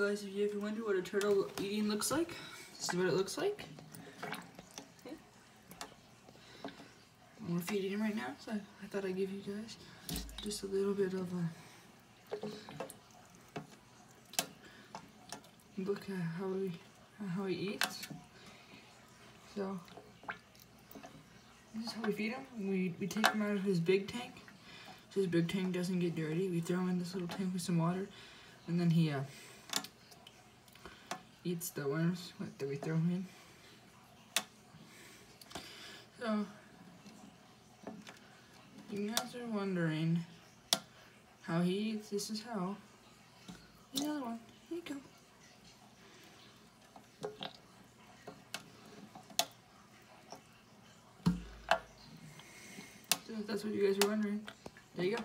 guys, if you ever wonder what a turtle eating looks like, this is what it looks like. We're feeding him right now, so I thought I'd give you guys just a little bit of a look at how he how he eats. So this is how we feed him. We we take him out of his big tank. So his big tank doesn't get dirty. We throw him in this little tank with some water, and then he uh, eats the worms that we throw in. So you guys are wondering how he eats. This is how. Another one. Here you go. So that's what you guys are wondering, there you go.